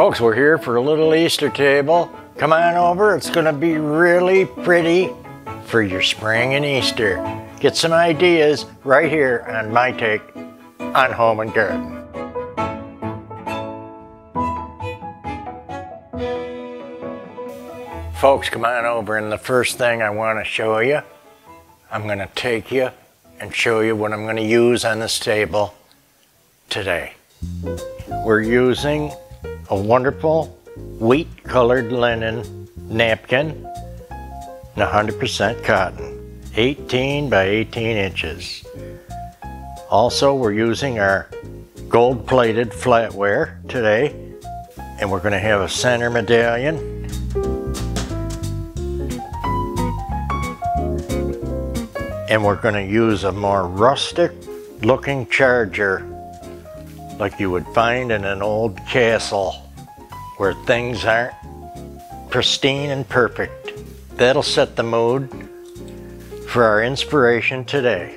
Folks, we're here for a little Easter table. Come on over, it's gonna be really pretty for your spring and Easter. Get some ideas right here on my take on home and garden. Folks, come on over and the first thing I wanna show you, I'm gonna take you and show you what I'm gonna use on this table today. We're using a wonderful wheat colored linen napkin and 100% cotton, 18 by 18 inches. Also, we're using our gold plated flatware today, and we're going to have a center medallion. And we're going to use a more rustic looking charger like you would find in an old castle where things aren't pristine and perfect. That'll set the mood for our inspiration today,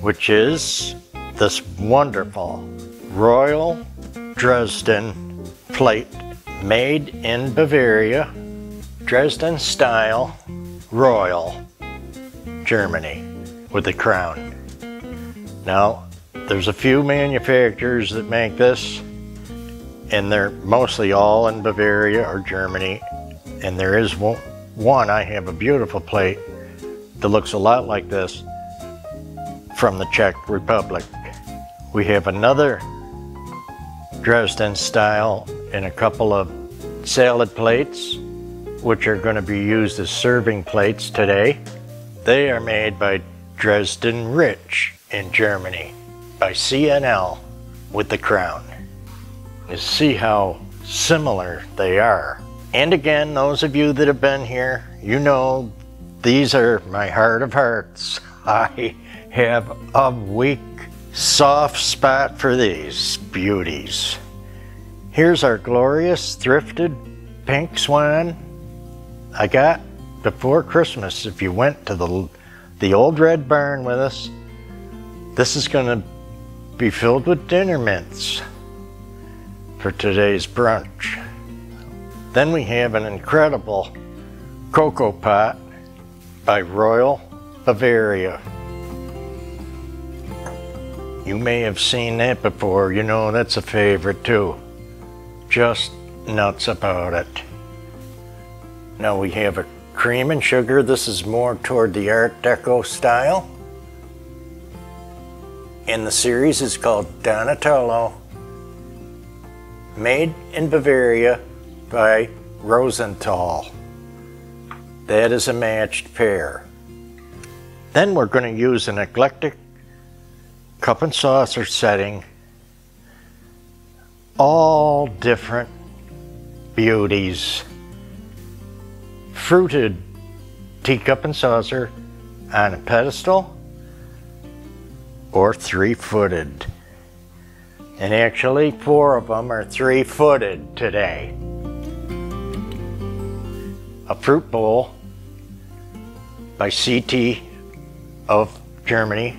which is this wonderful Royal Dresden plate made in Bavaria, Dresden style, Royal, Germany, with the crown. Now, there's a few manufacturers that make this, and they're mostly all in Bavaria or Germany. And there is one, I have a beautiful plate that looks a lot like this from the Czech Republic. We have another Dresden style and a couple of salad plates, which are going to be used as serving plates today. They are made by Dresden Rich in Germany by CNL with the crown. You see how similar they are. And again, those of you that have been here, you know these are my heart of hearts. I have a weak, soft spot for these beauties. Here's our glorious thrifted pink swan I got before Christmas. If you went to the, the old red barn with us, this is going to be filled with dinner mints for today's brunch. Then we have an incredible cocoa pot by Royal Bavaria. You may have seen that before, you know that's a favorite too. Just nuts about it. Now we have a cream and sugar. This is more toward the Art Deco style and the series is called Donatello, made in Bavaria by Rosenthal. That is a matched pair. Then we're going to use an eclectic cup and saucer setting, all different beauties. Fruited teacup and saucer on a pedestal or three-footed. And actually four of them are three-footed today. A fruit bowl by CT of Germany.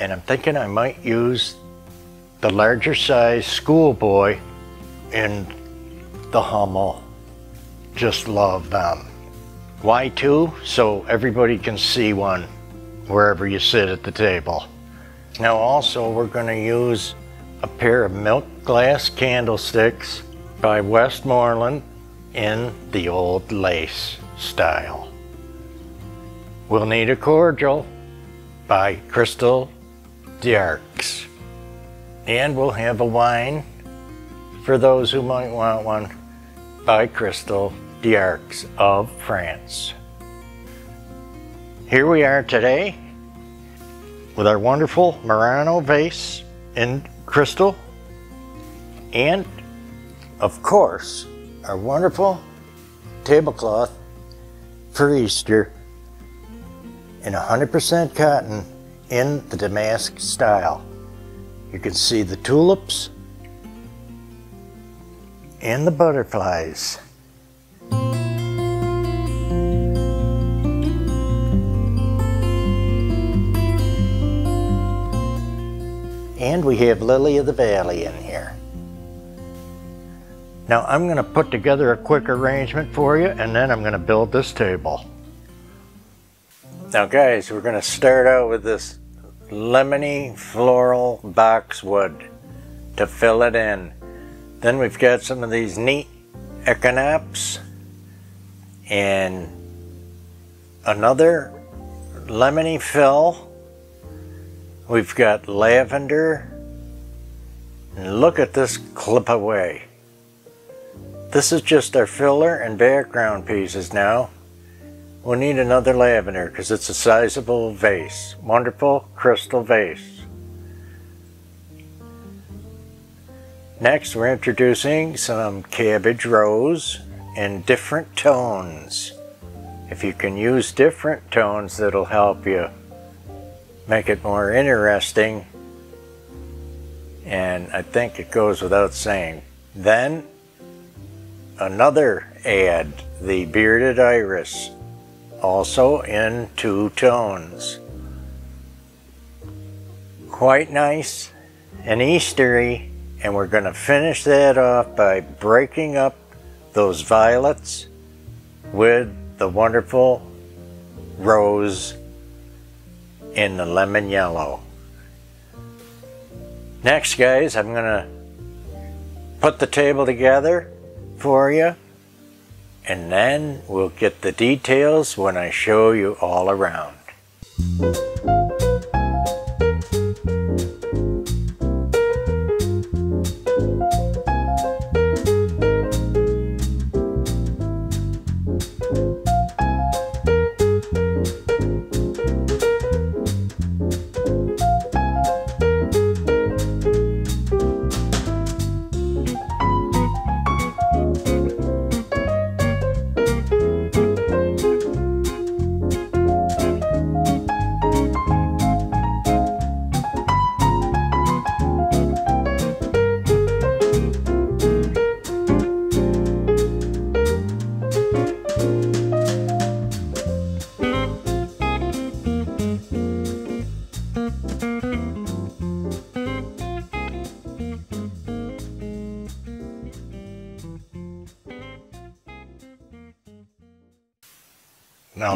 And I'm thinking I might use the larger size schoolboy in the Hummel. Just love them. Why two? So everybody can see one wherever you sit at the table. Now also we're going to use a pair of milk glass candlesticks by Westmoreland in the old lace style. We'll need a cordial by Cristal d'Arques. And we'll have a wine for those who might want one by Cristal d'Arques of France. Here we are today with our wonderful Murano vase in crystal and of course our wonderful tablecloth for Easter in 100% cotton in the damask style. You can see the tulips and the butterflies. And we have Lily of the Valley in here. Now I'm going to put together a quick arrangement for you and then I'm going to build this table. Now guys, we're going to start out with this lemony floral boxwood to fill it in. Then we've got some of these neat echinopsis and another lemony fill. We've got lavender. And look at this clip away. This is just our filler and background pieces now. We'll need another lavender because it's a sizable vase. Wonderful crystal vase. Next we're introducing some cabbage rose in different tones. If you can use different tones that'll help you make it more interesting and I think it goes without saying. Then another ad, the Bearded Iris, also in two tones. Quite nice and Eastery, and we're going to finish that off by breaking up those violets with the wonderful rose in the lemon yellow. Next guys, I'm to put the table together for you. And then we'll get the details when I show you all around.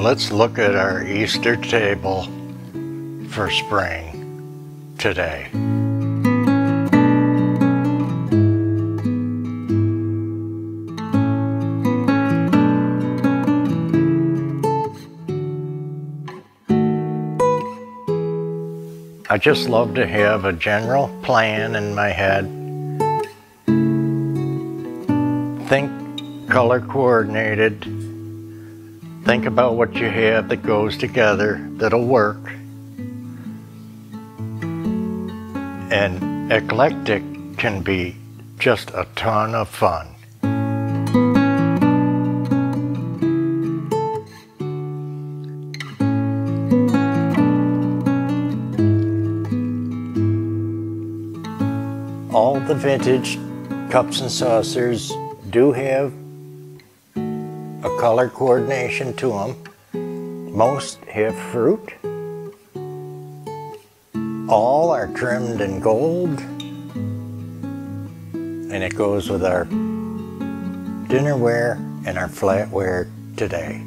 Let's look at our Easter table for spring today. I just love to have a general plan in my head. Think color coordinated Think about what you have that goes together that'll work. And eclectic can be just a ton of fun. All the vintage cups and saucers do have color coordination to them. Most have fruit. All are trimmed in gold. And it goes with our dinnerware and our flatware today.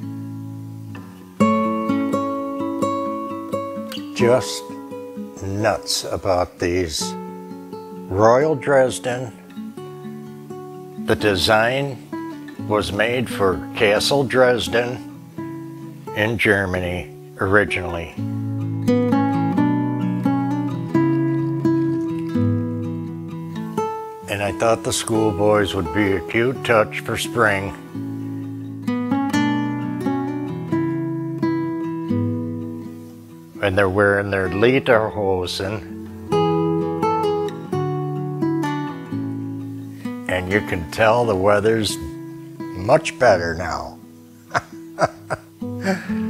Just nuts about these. Royal Dresden, the design was made for Castle Dresden in Germany originally. And I thought the schoolboys would be a cute touch for spring. And they're wearing their lederhosen. And you can tell the weather's much better now.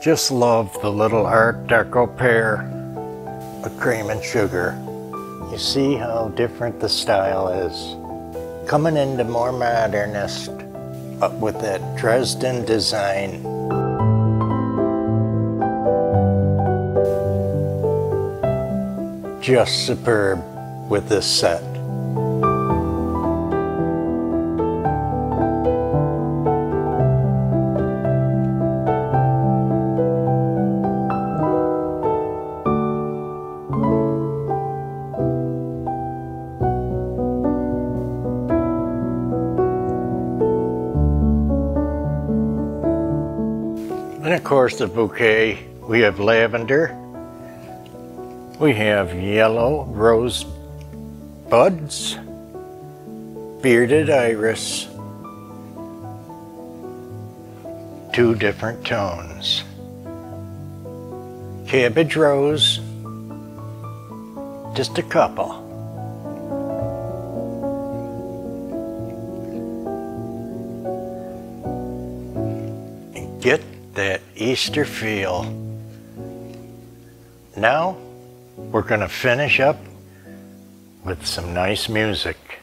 just love the little Art Deco pair of cream and sugar. You see how different the style is. Coming into more modernist uh, with that Dresden design. Just superb with this set. Course the bouquet, we have lavender, we have yellow rose buds, bearded iris, two different tones. Cabbage rose, just a couple. And get that Easter feel. Now, we're going to finish up with some nice music.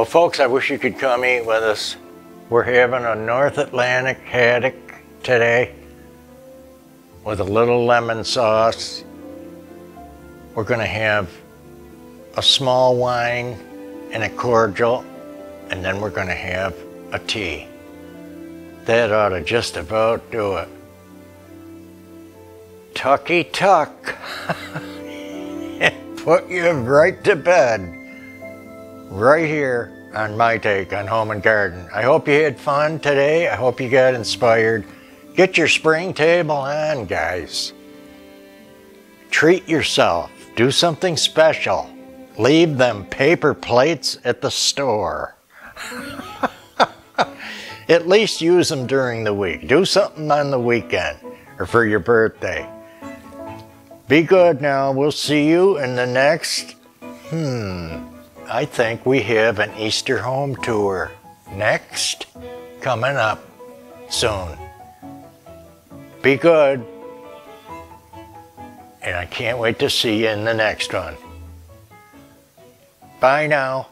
Well, folks, I wish you could come eat with us. We're having a North Atlantic haddock today with a little lemon sauce. We're going to have a small wine and a cordial, and then we're going to have a tea. That ought to just about do it. Tucky tuck. Put you right to bed right here on my take on home and garden. I hope you had fun today. I hope you got inspired. Get your spring table on, guys. Treat yourself. Do something special. Leave them paper plates at the store. at least use them during the week. Do something on the weekend or for your birthday. Be good now. We'll see you in the next, hmm, I think we have an Easter home tour next, coming up soon. Be good. And I can't wait to see you in the next one. Bye now.